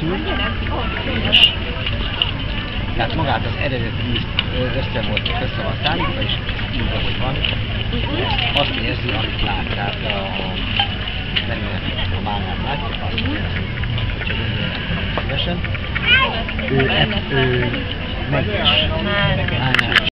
készül, és tehát magát az eredeti ízt össze volt, össze van szállítva, és így, ahogy van, azt érzi, amit lát. Tehát a, a terület, a málnát látja, azt mhm. érzi, hogyha gondolják, akkor szívesen. Ő, ő, ő meg is,